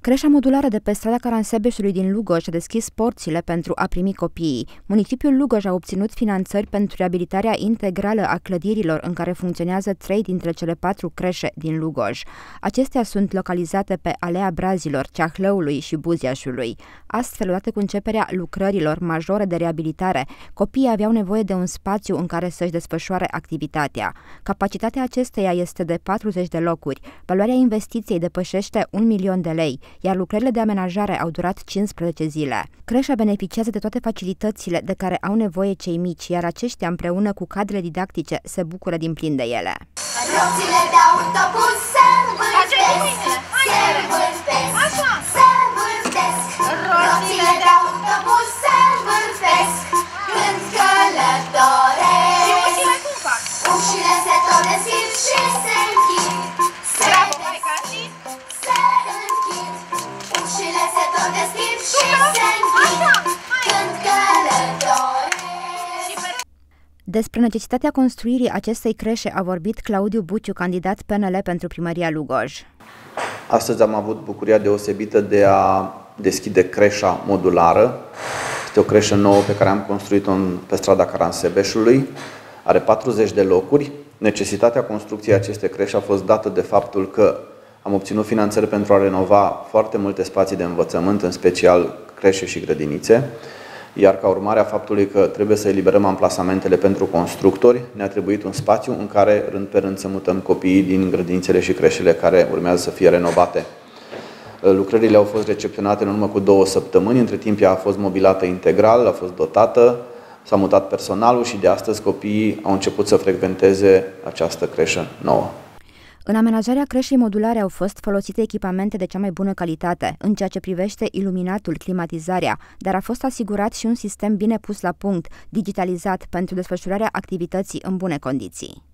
Creșa modulară de pe strada Caransebeșului din Lugoj a deschis porțile pentru a primi copiii. Municipiul Lugoj a obținut finanțări pentru reabilitarea integrală a clădirilor în care funcționează trei dintre cele patru creșe din Lugoj. Acestea sunt localizate pe Alea Brazilor, Ceahlăului și Buziașului. Astfel, odată cu începerea lucrărilor majore de reabilitare, copiii aveau nevoie de un spațiu în care să-și desfășoare activitatea. Capacitatea acesteia este de 40 de locuri. Valoarea investiției depășește un milion de lei, iar lucrările de amenajare au durat 15 zile. Creșa beneficiază de toate facilitățile de care au nevoie cei mici, iar aceștia împreună cu cadrele didactice se bucură din plin de ele. Roțile de autobuz se Despre necesitatea construirii acestei creșe a vorbit Claudiu Buciu, candidat PNL pentru primăria Lugoj. Astăzi am avut bucuria deosebită de a deschide creșa modulară. Este o creșă nouă pe care am construit-o pe strada Caransebeșului. Are 40 de locuri. Necesitatea construcției acestei creșe a fost dată de faptul că am obținut finanțări pentru a renova foarte multe spații de învățământ, în special creșe și grădinițe, iar ca urmare a faptului că trebuie să eliberăm amplasamentele pentru constructori, ne-a trebuit un spațiu în care rând pe rând să mutăm copiii din grădinițele și creșele care urmează să fie renovate. Lucrările au fost recepționate în urmă cu două săptămâni, între timp ea a fost mobilată integral, a fost dotată, s-a mutat personalul și de astăzi copiii au început să frecventeze această creșă nouă. În amenajarea creșei modulare au fost folosite echipamente de cea mai bună calitate, în ceea ce privește iluminatul, climatizarea, dar a fost asigurat și un sistem bine pus la punct, digitalizat pentru desfășurarea activității în bune condiții.